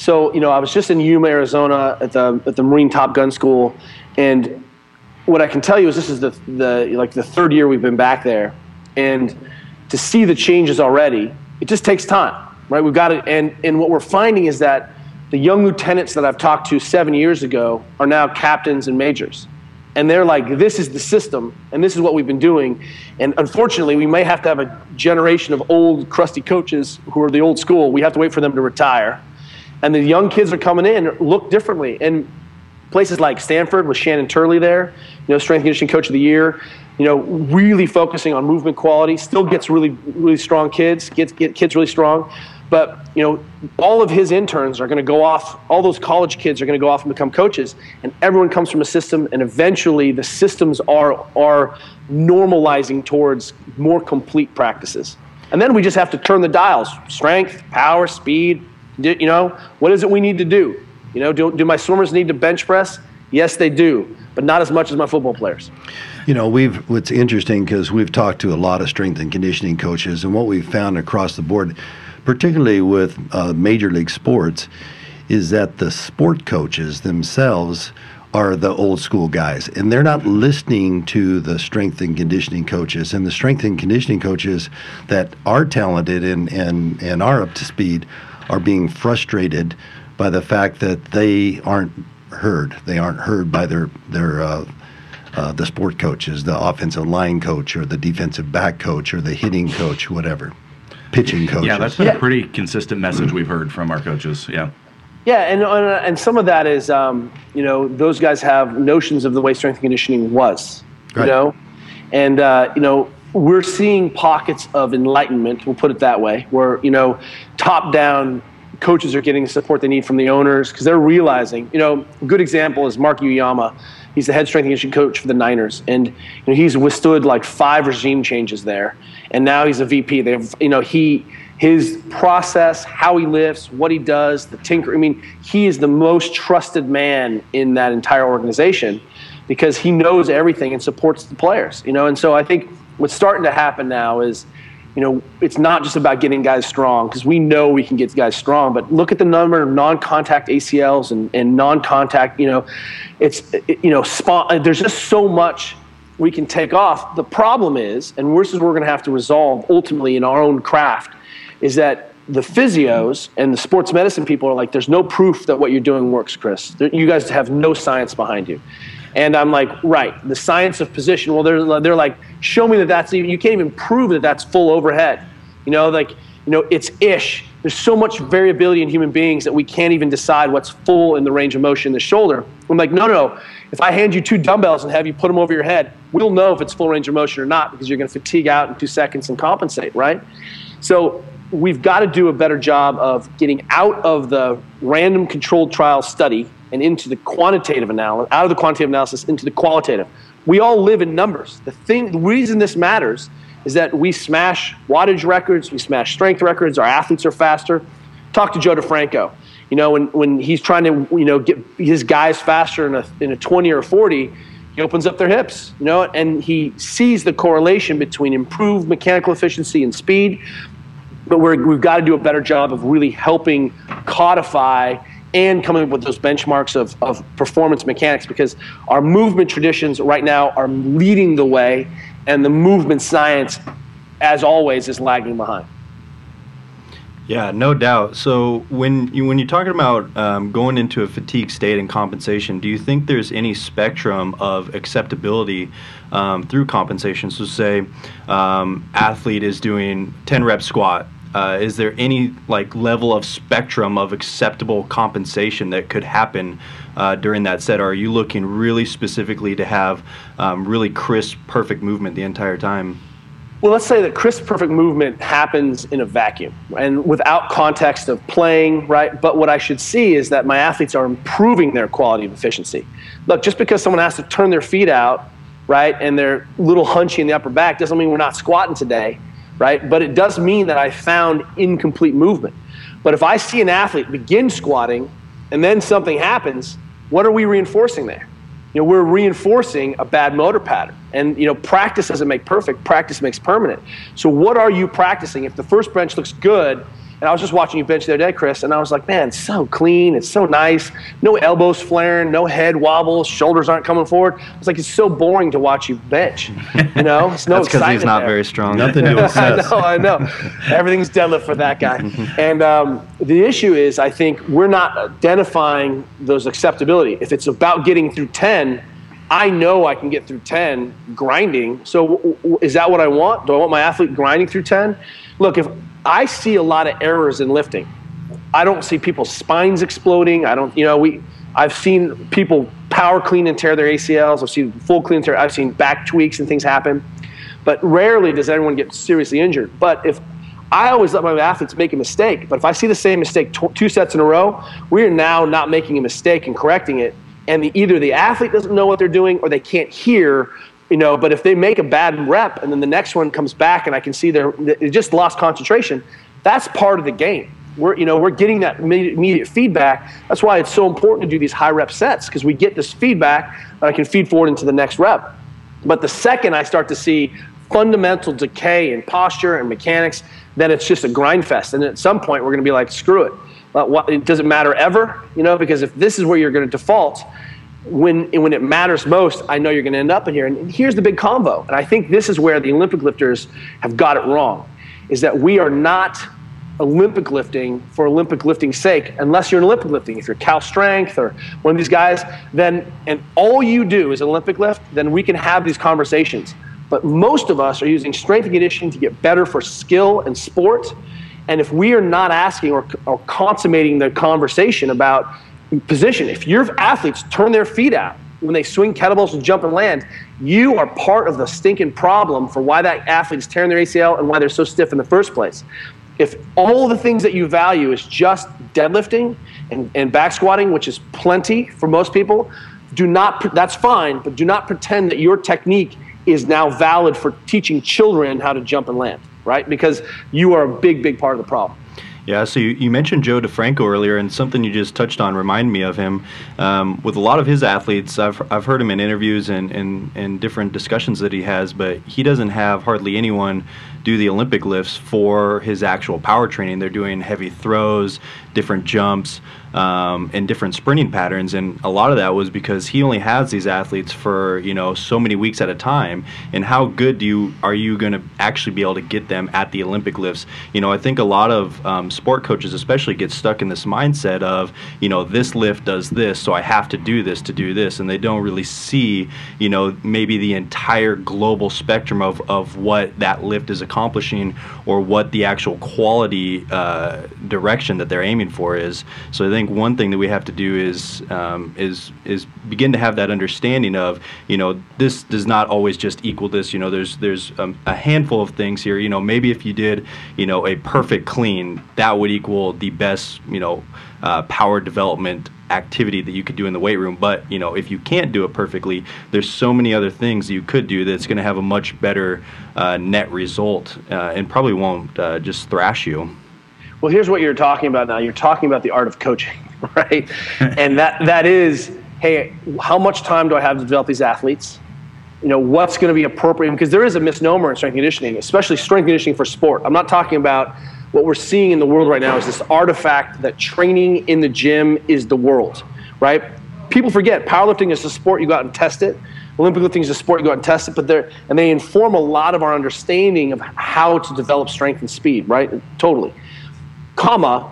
so, you know, I was just in Yuma, Arizona at the, at the Marine Top Gun School. And what I can tell you is this is the, the, like the third year we've been back there. And to see the changes already, it just takes time, right? We've got to, and, and what we're finding is that the young lieutenants that I've talked to seven years ago are now captains and majors. And they're like, this is the system, and this is what we've been doing. And unfortunately, we may have to have a generation of old, crusty coaches who are the old school. We have to wait for them to retire and the young kids are coming in look differently. And places like Stanford with Shannon Turley there, you know, strength conditioning coach of the year, you know, really focusing on movement quality, still gets really, really strong kids, gets get kids really strong. But, you know, all of his interns are going to go off, all those college kids are going to go off and become coaches. And everyone comes from a system, and eventually the systems are, are normalizing towards more complete practices. And then we just have to turn the dials strength, power, speed, you know, what is it we need to do? You know, do, do my swimmers need to bench press? Yes, they do, but not as much as my football players. You know, we've what's interesting because we've talked to a lot of strength and conditioning coaches, and what we've found across the board, particularly with uh, major league sports, is that the sport coaches themselves are the old school guys, and they're not listening to the strength and conditioning coaches. And the strength and conditioning coaches that are talented and and and are up to speed are being frustrated by the fact that they aren't heard. They aren't heard by their their uh, uh, the sport coaches, the offensive line coach, or the defensive back coach, or the hitting coach, whatever, pitching coach. Yeah, that's been Yeah. a pretty consistent message we've heard from our coaches. Yeah. Yeah, and and and some of that is, um, you know, those guys have notions of the way strength and conditioning was, Right. you know, and uh, you know we're seeing pockets of enlightenment. We'll put it that way, where you know, top down coaches are getting the support they need from the owners because they're realizing. You know, a good example is Mark Uyeyama. He's the head strength and conditioning coach for the Niners, and you know, he's withstood like five regime changes there, and now he's a VP. They've, you know, he his process, how he lifts, what he does, the tinker. I mean, he is the most trusted man in that entire organization because he knows everything and supports the players. You know, and so I think what's starting to happen now is, you know, it's not just about getting guys strong because we know we can get guys strong, but look at the number of non-contact ACLs and, and non-contact. You know, it's it- you know, spot, uh, there's just so much we can take off. The problem is, and this is we're going to have to resolve ultimately in our own craft, is that the physios and the sports medicine people are like, there's no proof that what you're doing works, Chris. You guys have no science behind you. And I'm like, right, the science of position. Well, they're, they're like, show me that that's even, you can't even prove that that's full overhead. You know, like, you know, it's ish. There's so much variability in human beings that we can't even decide what's full in the range of motion in the shoulder. I'm like, no, no, no. If I hand you two dumbbells and have you put them over your head, we'll know if it's full range of motion or not because you're going to fatigue out in two seconds and compensate, right? So we've got to do a better job of getting out of the random controlled trial study and into the quantitative analysis, out of the quantitative analysis into the qualitative. We all live in numbers. The thing, the reason this matters is that we smash wattage records, we smash strength records, our athletes are faster. Talk to Joe DeFranco. You know, when, when he's trying to, you know, get his guys faster in a, in a 20 or 40, he opens up their hips, you know, and he sees the correlation between improved mechanical efficiency and speed. But we're, we've got to do a better job of really helping codify and coming up with those benchmarks of, of performance mechanics because our movement traditions right now are leading the way, and the movement science, as always, is lagging behind. Yeah, no doubt. So when you when you're talking about um, going into a fatigue state and compensation, do you think there's any spectrum of acceptability um, through compensation? So say um, athlete is doing 10 rep squat. Uh, is there any like level of spectrum of acceptable compensation that could happen uh, during that set? Or are you looking really specifically to have um, really crisp, perfect movement the entire time? Well, let's say that crisp, perfect movement happens in a vacuum and without context of playing, right? But what I should see is that my athletes are improving their quality of efficiency. Look, just because someone has to turn their feet out, right, and they're a little hunchy in the upper back doesn't mean we're not squatting today, right? But it does mean that I found incomplete movement. But if I see an athlete begin squatting and then something happens, what are we reinforcing there? you know, we're reinforcing a bad motor pattern. And you know, practice doesn't make perfect. Practice makes permanent. So what are you practicing? If the first bench looks good, and I was just watching you bench the other day, Chris, and I was like, man, it's so clean. It's so nice. No elbows flaring, no head wobbles, shoulders aren't coming forward. It's like it's so boring to watch you bench. You know, it's no [laughs] That's because he's not there. very strong. Nothing to [laughs] I know, I know. Everything's deadlift for that guy. [laughs] and um, the issue is, I think we're not identifying those acceptability. If it's about getting through 10, I know I can get through 10 grinding. So w- w- is that what I want? Do I want my athlete grinding through 10? Look, if I see a lot of errors in lifting, I don't see people's spines exploding. I don't, you know, we. I've seen people power clean and tear their ACLs. I've seen full clean tear. I've seen back tweaks and things happen, but rarely does anyone get seriously injured. But if I always let my athletes make a mistake, but if I see the same mistake tw- two sets in a row, we are now not making a mistake and correcting it. And the, either the athlete doesn't know what they're doing or they can't hear you know but if they make a bad rep and then the next one comes back and i can see they're they just lost concentration that's part of the game. We're you know we're getting that immediate feedback. That's why it's so important to do these high rep sets because we get this feedback that i can feed forward into the next rep. But the second i start to see fundamental decay in posture and mechanics then it's just a grind fest. And at some point we're going to be like screw it. What, it doesn't matter ever you know because if this is where you're going to default when when it matters most, I know you're going to end up in here. And here's the big combo, and I think this is where the Olympic lifters have got it wrong, is that we are not Olympic lifting for Olympic lifting's sake, unless you're in Olympic lifting. If you're Cal Strength or one of these guys, then and all you do is Olympic lift, then we can have these conversations. But most of us are using strength and conditioning to get better for skill and sport. And if we are not asking or, or consummating the conversation about position, if your athletes turn their feet out when they swing kettlebells and jump and land, you are part of the stinking problem for why that athlete is tearing their ACL and why they're so stiff in the first place. If all the things that you value is just deadlifting and, and back squatting, which is plenty for most people, do not, that's fine, but do not pretend that your technique is now valid for teaching children how to jump and land, right? Because you are a big, big part of the problem. Yeah, so you, you, mentioned Joe DeFranco earlier, and something you just touched on reminded me of him. Um, with a lot of his athletes, I've, I've heard him in interviews and, and, and different discussions that he has, but he doesn't have hardly anyone do the Olympic lifts for his actual power training. They're doing heavy throws, different jumps, um, and different sprinting patterns. And a lot of that was because he only has these athletes for you know so many weeks at a time. And how good do you are you going to actually be able to get them at the Olympic lifts? You know, I think a lot of um, sport coaches, especially, get stuck in this mindset of you know this lift does this, so I have to do this to do this, and they don't really see you know maybe the entire global spectrum of of what that lift is accomplishing or what the actual quality uh, direction that they're aiming for is. So I think one thing that we have to do is um, is is begin to have that understanding of you know this does not always just equal this. You know, there's there's um, a handful of things here. You know, maybe if you did you know a perfect clean, that would equal the best you know uh, power development activity that you could do in the weight room. But you know, if you can't do it perfectly, there's so many other things you could do that's going to have a much better uh, net result uh, and probably won't uh, just thrash you. Well, here's what you're talking about now. You're talking about the art of coaching, [laughs] right? and that that is, hey, how much time do I have to develop these athletes? You know, what's going to be appropriate? Because there is a misnomer in strength conditioning, especially strength conditioning for sport. I'm not talking about what we're seeing in the world right now is this artifact that training in the gym is the world, right? People forget powerlifting is a sport you go out and test it. Olympic lifting is a sport you go out and test it, but they're and they inform a lot of our understanding of how to develop strength and speed, right? Totally. Comma,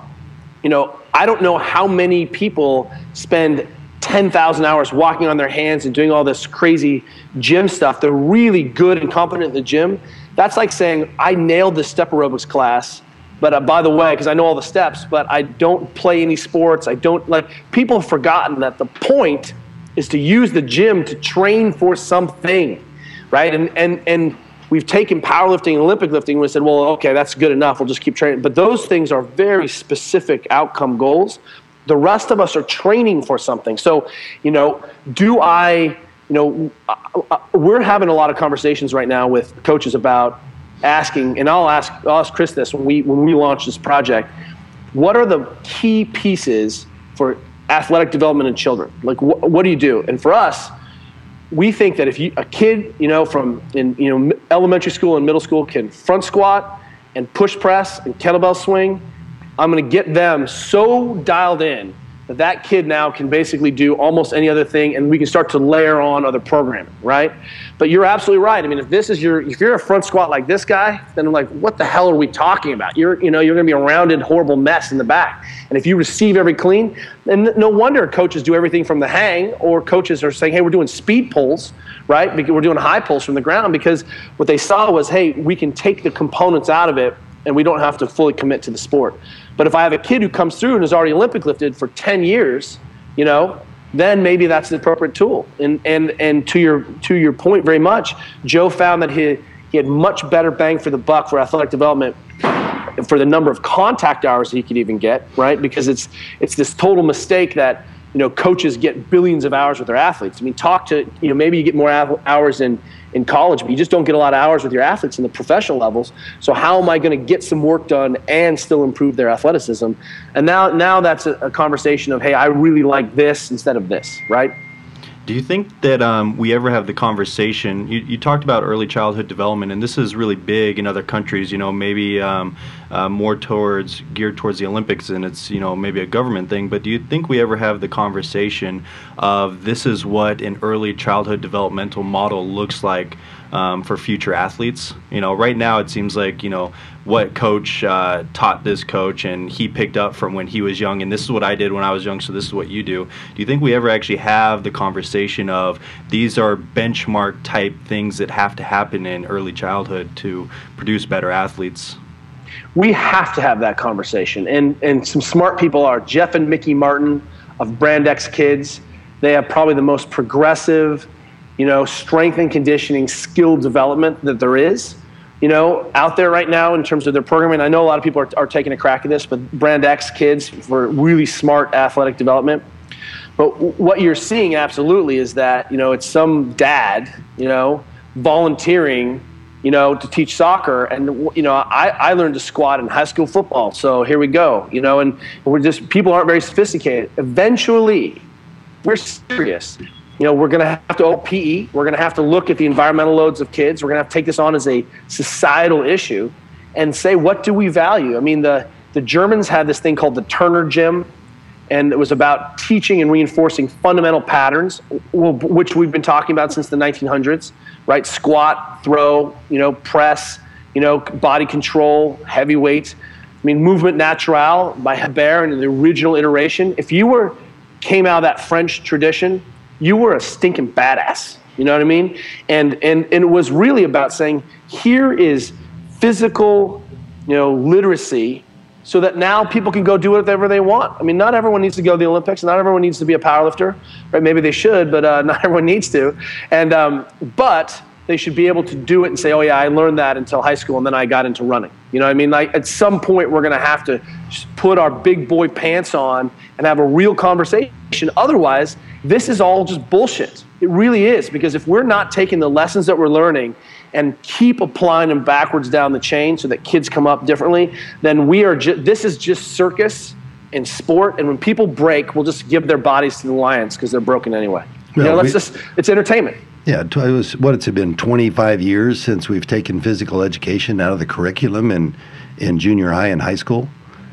you know, I don't know how many people spend 10,000 hours walking on their hands and doing all this crazy gym stuff. They're really good and competent in the gym. That's like saying, I nailed this step aerobics class but uh, by the way, because I know all the steps, but I don't play any sports. I don't like. People have forgotten that the point is to use the gym to train for something, right? And and and we've taken powerlifting and Olympic lifting we said, well, okay, that's good enough. We'll just keep training. But those things are very specific outcome goals. The rest of us are training for something. So, you know, do I? You know, uh, uh, we're having a lot of conversations right now with coaches about asking, and I'll ask, I'll ask Chris this when we when we launch this project. What are the key pieces for athletic development in children? Like, wh- what do you do? And for us, we think that if you, a kid, you know, from in you know elementary school and middle school can front squat and push press and kettlebell swing, I'm going to get them so dialed in that kid now can basically do almost any other thing and we can start to layer on other programming right? But you're absolutely right. I mean if this is your if you're a front squat like this guy then i'm like what the hell are we talking about? You're you know you're going to be a rounded horrible mess in the back. And if you receive every clean then no wonder coaches do everything from the hang or coaches are saying hey we're doing speed pulls right? We're doing high pulls from the ground because what they saw was hey we can take the components out of it and we don't have to fully commit to the sport but if I have a kid who comes through and is already Olympic lifted for 10 years, you know, then maybe that's the appropriate tool. And, and, and to, your, to your point very much, Joe found that he, he had much better bang for the buck for athletic development for the number of contact hours he could even get, right? Because it's, it's this total mistake that you know coaches get billions of hours with their athletes. I mean, talk to you know maybe you get more hours in in college, but you just don't get a lot of hours with your athletes in the professional levels. So how am I going to get some work done and still improve their athleticism? And now now that's a, a conversation of hey, I really like this instead of this, right? Do you think that um, we ever have the conversation? You, you, talked about early childhood development, and this is really big in other countries. You know, maybe um, uh, more towards geared towards the Olympics, and it's you know maybe a government thing. But do you think we ever have the conversation of this is what an early childhood developmental model looks like? Um, for future athletes. You know, right now it seems like you know what coach uh, taught this coach, and he picked up from when he was young, and this is what I did when I was young, so this is what you do. Do you think we ever actually have the conversation of these are benchmark type things that have to happen in early childhood to produce better athletes? We have to have that conversation, and and some smart people are Jeff and Mikki Martin of Brand X Kids. They have probably the most progressive, you know, strength and conditioning skill development that there is you know, out there right now in terms of their programming. I know a lot of people are, are taking a crack at this, but Brand X kids for really smart athletic development. But what you're seeing absolutely is that, you know, it's some dad, you know, volunteering, you know, to teach soccer. And, you know, I, I learned to squat in high school football. So here we go, you know, and we're just, people aren't very sophisticated. Eventually, we're serious you know, we're going to have to oh, OPE. We're going to have to look at the environmental loads of kids. We're going to have to take this on as a societal issue and say, what do we value? I mean, the, the Germans had this thing called the Turner Gym, and it was about teaching and reinforcing fundamental patterns, which we've been talking about since the 1900s, right? Squat, throw, you know, press, you know, body control, heavy weights. I mean, movement natural by Hebert and the original iteration. If you were came out of that French tradition, you were a stinking badass. You know what I mean? And and and it was really about saying here is physical, you know, literacy so that now people can go do whatever they want. I mean, not everyone needs to go to the Olympics. Not everyone needs to be a powerlifter, right? Maybe they should, but uh, [laughs] not everyone needs to. And um, but they should be able to do it and say, "Oh yeah, I learned that until high school, and then I got into running." You know what I mean? Like at some point, we're going to have to put our big boy pants on and have a real conversation. Otherwise, this is all just bullshit. It really is because if we're not taking the lessons that we're learning and keep applying them backwards down the chain so that kids come up differently, then we are. Ju- this is just circus and sport. And when people break, we'll just give their bodies to the lions because they're broken anyway. Well, you know, let's we, just. It's entertainment. Yeah, it was what it's been 25 years since we've taken physical education out of the curriculum in in junior high and high school.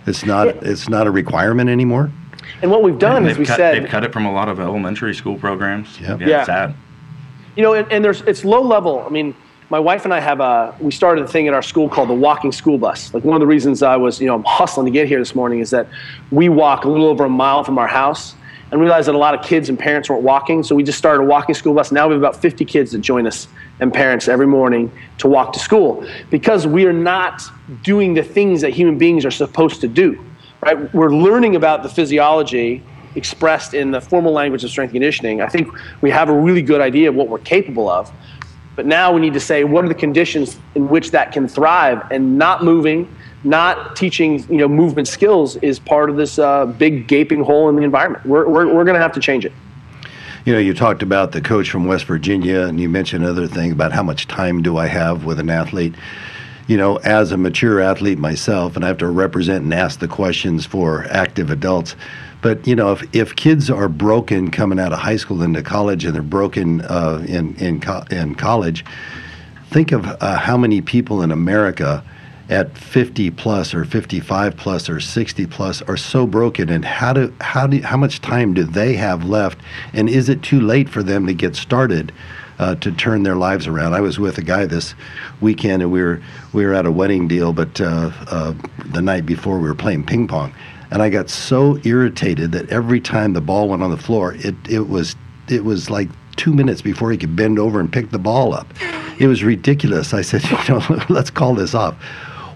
It's not. It's not a requirement anymore. And what we've done is we cut, said they've cut it from a lot of elementary school programs. Yep. Yeah, yeah. sad. You know, and, and, there's it's low level. I mean, my wife and I have a we started a thing at our school called the walking school bus. Like one of the reasons I was you know I'm hustling to get here this morning is that we walk a little over a mile from our house and realized that a lot of kids and parents weren't walking. So we just started a walking school bus. Now we have about 50 kids that join us and parents every morning to walk to school because we are not doing the things that human beings are supposed to do right? We're learning about the physiology expressed in the formal language of strength conditioning. I think we have a really good idea of what we're capable of. But now we need to say what are the conditions in which that can thrive and not moving, not teaching you know movement skills is part of this uh, big gaping hole in the environment. We're, we're, we're going to have to change it. You know, you talked about the coach from West Virginia, and you mentioned another thing about how much time do I have with an athlete you know, as a mature athlete myself, and I have to represent and ask the questions for active adults. But you know, if, if kids are broken coming out of high school into college, and they're broken uh, in in co- in college, think of uh, how many people in America at 50 plus or 55 plus or 60 plus are so broken and how do how do how much time do they have left and is it too late for them to get started uh, to turn their lives around. I was with a guy this weekend, and we were we were at a wedding deal, but uh, uh, the night before we were playing ping pong, and I got so irritated that every time the ball went on the floor, it it was it was like two minutes before he could bend over and pick the ball up. It was ridiculous. I said, [laughs] you know, let's call this off.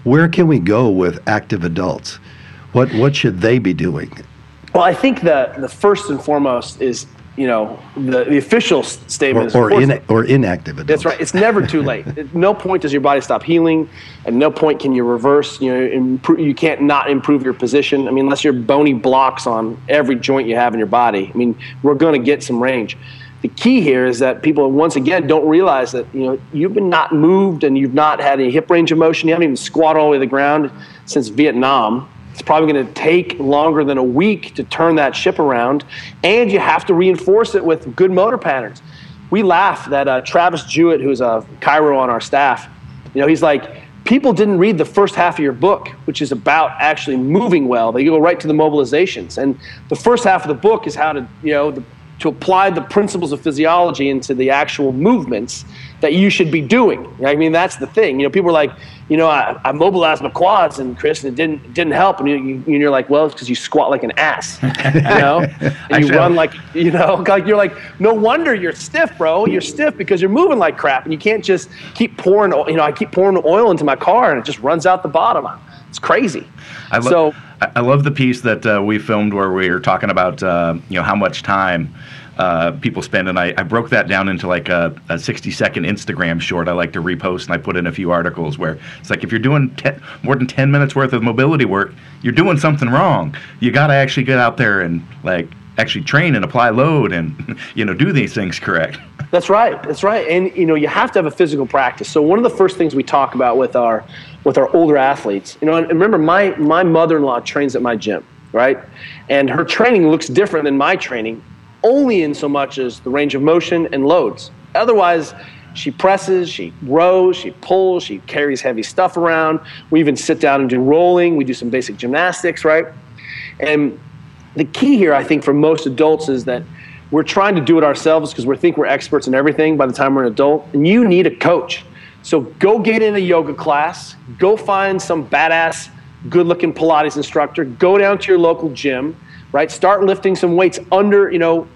Where can we go with active adults? What what should they be doing? Well, I think the the first and foremost is you know, the, the official statement or, or, in, or inactive adults. That's right. It's never too late. At [laughs] no point does your body stop healing. At no point can you reverse. You know, improve, you can't not improve your position. I mean, unless you're bony blocks on every joint you have in your body. I mean, we're going to get some range. The key here is that people once again don't realize that you know you've been not moved and you've not had any hip range of motion. You haven't even squatted all the way to the ground since Vietnam it's probably going to take longer than a week to turn that ship around, and you have to reinforce it with good motor patterns. We laugh that uh, Travis Jewett, who's a chiro on our staff, you know, he's like, people didn't read the first half of your book, which is about actually moving well. They go right to the mobilizations, and the first half of the book is how to, you know, the, to apply the principles of physiology into the actual movements that you should be doing. I mean, that's the thing. You know, people are like, you know, I, I mobilized my quads and Chris, and it didn't it didn't help. And you, you, are like, well, it's because you squat like an ass, [laughs] you know, and you run like, you know, [laughs] like you're like, no wonder you're stiff, bro. You're stiff because you're moving like crap, and you can't just keep pouring. You know, I keep pouring oil into my car, and it just runs out the bottom. It's crazy. I lo- so I love the piece that uh, we filmed where we were talking about uh, you know how much time uh, people spend, and I, I, broke that down into like a, a, 60 second Instagram short. I like to repost, and I put in a few articles where it's like if you're doing more than 10 minutes worth of mobility work, you're doing something wrong. You got to actually get out there and like actually train and apply load and [laughs] you know do these things correct. [laughs] That's right. That's right. And you know you have to have a physical practice. So one of the first things we talk about with our with our older athletes, you know, and remember my my mother-in-law trains at my gym, right? And her training looks different than my training only in so much as the range of motion and loads. Otherwise, she presses, she rows, she pulls, she carries heavy stuff around. We even sit down and do rolling. We do some basic gymnastics, right? And the key here, I think, for most adults is that we're trying to do it ourselves because we think we're experts in everything by the time we're an adult. And you need a coach. So go get in a yoga class, go find some badass, good looking Pilates instructor, go down to your local gym right? Start lifting some weights under, you know,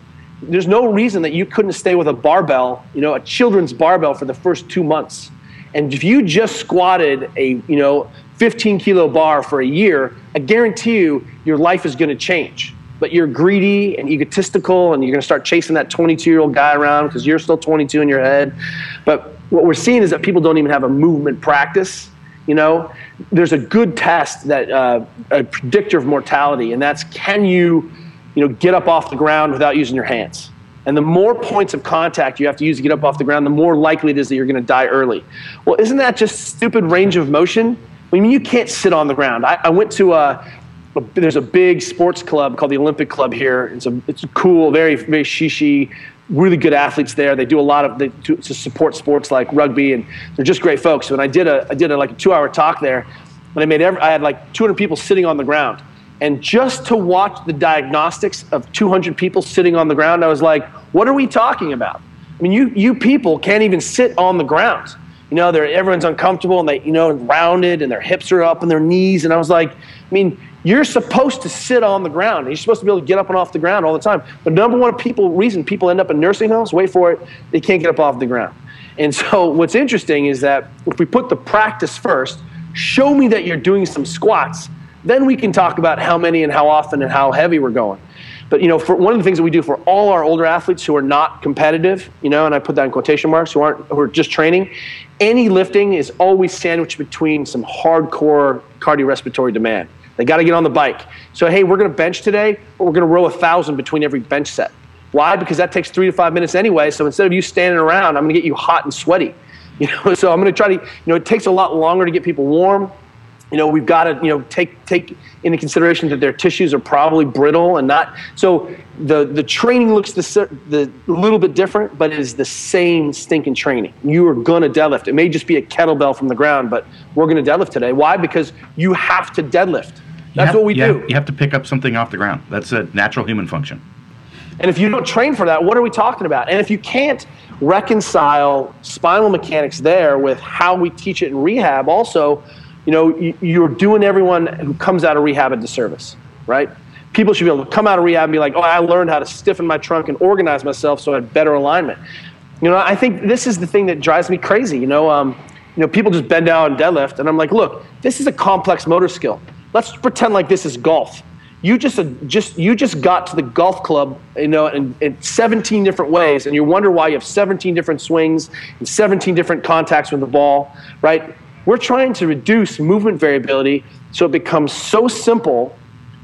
there's no reason that you couldn't stay with a barbell, you know, a children's barbell for the first two months. And if you just squatted a, you know, 15 kilo bar for a year, I guarantee you your life is going to change. But you're greedy and egotistical, and you're going to start chasing that 22 year old guy around because you're still 22 in your head. But what we're seeing is that people don't even have a movement practice. You know, there's a good test that uh, a predictor of mortality, and that's can you, you know, get up off the ground without using your hands. And the more points of contact you have to use to get up off the ground, the more likely it is that you're going to die early. Well, isn't that just stupid range of motion? I mean, you can't sit on the ground. I, I went to a, a, there's a big sports club called the Olympic Club here. It's a it's cool, very very shishi really good athletes there. They do a lot of they to, to support sports like rugby, and they're just great folks. And I did a I did a, like a two hour talk there, and I made every, I had like 200 people sitting on the ground, and just to watch the diagnostics of 200 people sitting on the ground, I was like, what are we talking about? I mean, you you people can't even sit on the ground. You know, they're everyone's uncomfortable and they you know rounded and their hips are up and their knees, and I was like, I mean, you're supposed to sit on the ground. You're supposed to be able to get up and off the ground all the time. The number one people reason people end up in nursing homes, wait for it, they can't get up off the ground. And so [laughs] what's interesting is that if we put the practice first, show me that you're doing some squats, then we can talk about how many and how often and how heavy we're going. But you know, for one of the things that we do for all our older athletes who are not competitive, you know, and I put that in quotation marks, who aren't who are just training, any lifting is always sandwiched between some hardcore cardiorespiratory demand. They got to get on the bike. So, hey, we're going to bench today, but we're going to row a thousand between every bench set. Why? Because that takes three to five minutes anyway. So instead of you standing around, I'm going to get you hot and sweaty. [laughs] You know, so I'm going to try to, you know, it takes a lot longer to get people warm. You know, we've got to, you know, take take into consideration that their tissues are probably brittle and not. So the the training looks the the little bit different, but it is the same stinking training. You are going to deadlift. It may just be a kettlebell from the ground, but we're going to deadlift today. Why? Because you have to deadlift. That's have, what we do. Have, you have to pick up something off the ground. That's a natural human function. And if you don't train for that, what are we talking about? And if you can't reconcile spinal mechanics there with how we teach it in rehab, also, you know, you're doing everyone who comes out of rehab a disservice, right? People should be able to come out of rehab and be like, oh, I learned how to stiffen my trunk and organize myself so I had better alignment. You know, I think this is the thing that drives me crazy. You know, um, you know, people just bend down and deadlift, and I'm like, look, this is a complex motor skill let's pretend like this is golf. You just, just, you just got to the golf club, you know, in, in 17 different ways, and you wonder why you have 17 different swings and 17 different contacts with the ball, right? We're trying to reduce movement variability so it becomes so simple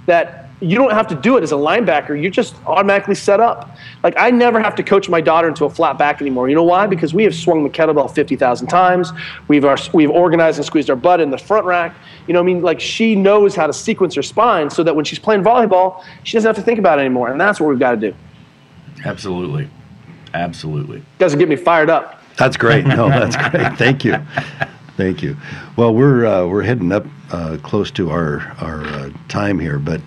that you don't have to do it as a linebacker. You're just automatically set up. Like I never have to coach my daughter into a flat back anymore. You know why? Because we have swung the kettlebell 50,000 times. We've our, we've organized and squeezed our butt in the front rack. You know, what I mean, like she knows how to sequence her spine so that when she's playing volleyball, she doesn't have to think about it anymore. And that's what we've got to do. Absolutely, absolutely. Doesn't get me fired up. That's great. No, that's great. Thank you. Thank you. Well, we're uh, we're heading up uh, close to our our uh, time here, but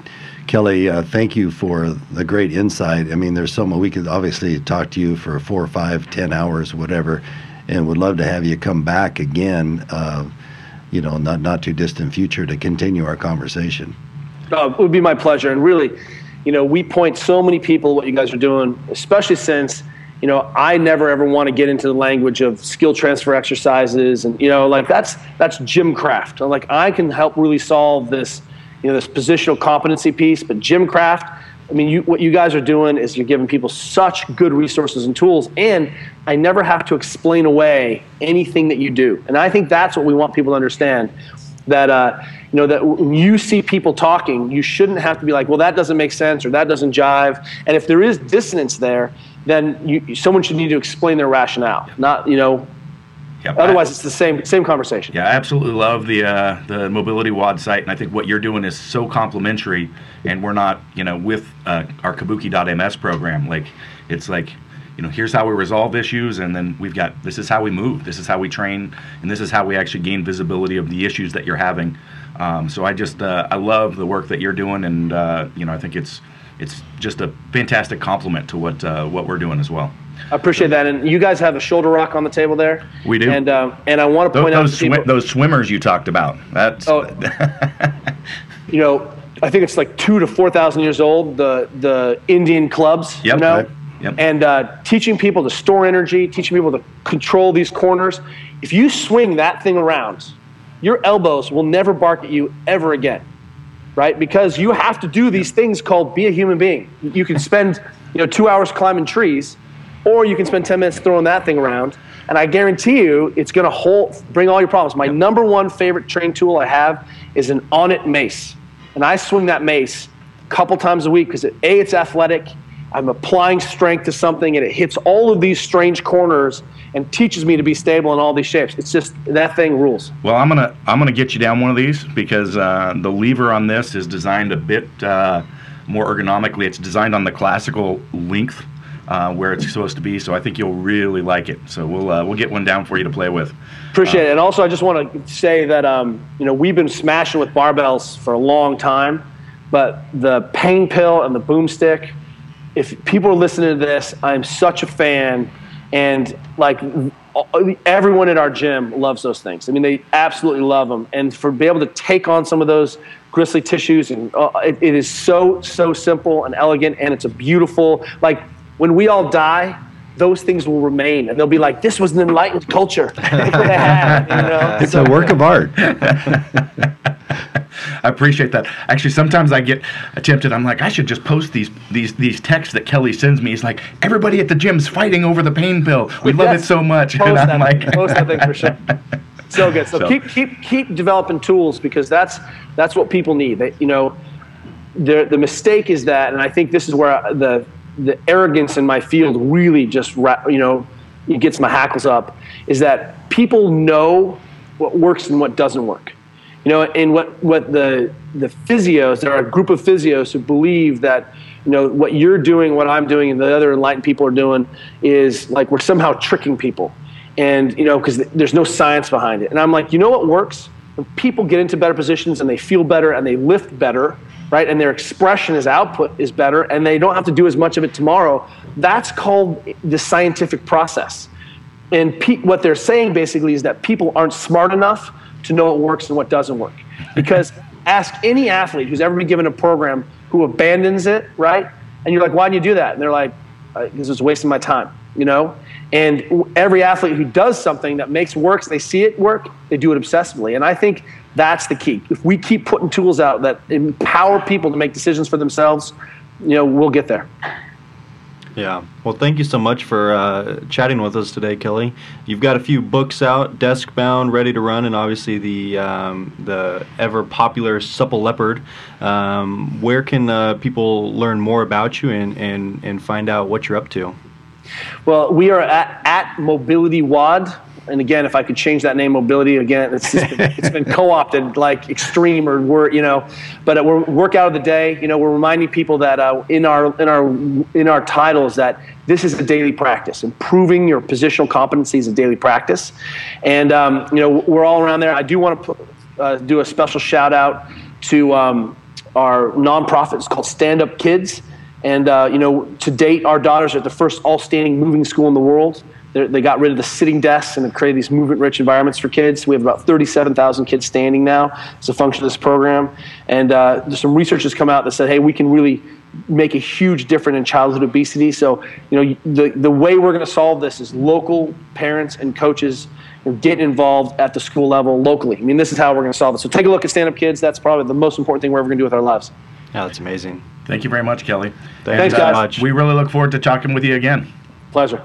Kelly, uh, thank you for the great insight. I mean, there's so much we could obviously talk to you for four, five, ten hours, whatever, and would love to have you come back again. Uh, you know, not not too distant future to continue our conversation. Uh, it would be my pleasure, and really, you know, we point so many people what you guys are doing, especially since you know, I never ever want to get into the language of skill transfer exercises and you know, like that's that's gym craft. Like I can help really solve this, you know, this positional competency piece, but gym craft, I mean, you, what you guys are doing is you're giving people such good resources and tools, and I never have to explain away anything that you do. And I think that's what we want people to understand that uh, you know that when you see people talking, you shouldn't have to be like, well, that doesn't make sense or that doesn't jive. And if there is dissonance there, then you, someone should need to explain their rationale, not you know. Yep, Otherwise, I- it's the same same conversation. Yeah, I absolutely love the uh, the MobilityWOD site, and I think what you're doing is so complementary. And we're not, you know, with uh, our Kabuki.ms program, like it's like, you know, here's how we resolve issues, and then we've got this is how we move, this is how we train, and this is how we actually gain visibility of the issues that you're having. Um, so I just uh, I love the work that you're doing, and uh, you know, I think it's it's just a fantastic complement to what uh, what we're doing as well. I appreciate that, and you guys have a shoulder rock on the table there. We do. and um, and I want to Those point out those, people, swi- those swimmers you talked about, that's Oh. [laughs] you know, I think it's like two to four thousand years old. The the Indian clubs, Yep. you know, Right. Yep. and uh, teaching people to store energy, teaching people to control these corners. If you swing that thing around, your elbows will never bark at you ever again, right? Because you have to do these things called be a human being. You can spend you know two hours climbing trees, or you can spend ten minutes throwing that thing around. And I guarantee you, it's going to hold, bring all your problems. My number one favorite train tool I have is an Onnit mace. And I swing that mace a couple times a week because, it, A, it's athletic. I'm applying strength to something and it hits all of these strange corners and teaches me to be stable in all these shapes. It's just that thing rules. Well, I'm gonna I'm gonna get you down one of these because uh, the lever on this is designed a bit uh, more ergonomically. It's designed on the classical length uh, where it's supposed to be. So I think you'll really like it. So we'll uh, we'll get one down for you to play with. Appreciate it. And also, I just want to say that um, you know we've been smashing with barbells for a long time, but the pain pill and the boomstick. If people are listening to this, I'm such a fan, and like everyone at our gym loves those things. I mean, they absolutely love them, and for be able to take on some of those gristly tissues, and uh, it, it is so so simple and elegant, and it's a beautiful like when we all die those things will remain, and they'll be like, "This was an enlightened culture." Look what I had, you know? [laughs] It's a work of art. [laughs] I appreciate that. Actually, sometimes I get tempted. I'm like, I should just post these these these texts that Kelly sends me. He's like, everybody at the gym's fighting over the pain pill. We love it so much. Post [laughs] and I'm that, like, post that thing for sure. So good. So, So- keep keep keep developing tools because that's that's what people need. They, you know, the the mistake is that, and I think this is where the the arrogance in my field really just you know it gets my hackles up. Is that people know what works and what doesn't work. You know, and what what the the physios, there are a group of physios who believe that you know what you're doing, what I'm doing, and the other enlightened people are doing is like we're somehow tricking people, and you know because there's no science behind it. And I'm like, you know what works? When people get into better positions and they feel better and they lift better, right? And their expression as output is better, and they don't have to do as much of it tomorrow. That's called the scientific process. And pe- what they're saying basically is that people aren't smart enough to know what works and what doesn't work. Because [laughs] ask any athlete who's ever been given a program who abandons it, right? And you're like, why do you do that? And they're like, uh, because it's wasting my time, you know? And every athlete who does something that makes works, they see it work, they do it obsessively. And I think that's the key. If we keep putting tools out that empower people to make decisions for themselves, you know, we'll get there. Yeah. Well, thank you so much for uh, chatting with us today, Kelly. You've got a few books out, desk bound, ready to run, and obviously the um, the ever popular Supple Leopard. Um, where can uh, people learn more about you and, and, and find out what you're up to? Well, we are at, at MobilityWOD And again, if I could change that name, mobility again, it's been, it's been [laughs] co-opted like extreme or we're you know, but we're workout of the day. You know, we're reminding people that uh, in our in our in our titles that this is a daily practice. Improving your positional competency is a daily practice, and um, you know we're all around there. I do want to uh, do a special shout out to um, our nonprofit. It's called Stand Up Kids. And, uh, you know, to date, our daughters are the first all standing moving school in the world. They're, got rid of the sitting desks and have created these movement rich environments for kids. We have about 37,000 kids standing now as a function of this program. And uh, there's some research has come out that said, hey, we can really make a huge difference in childhood obesity. So, you know, the, the way we're going to solve this is local parents and coaches get involved at the school level locally. I mean, this is how we're going to solve it. So take a look at Stand Up Kids. That's probably the most important thing we're ever going to do with our lives. Yeah, that's amazing. Thank you very much, Kelly. Thanks, And, uh, guys. We really look forward to talking with you again. Pleasure.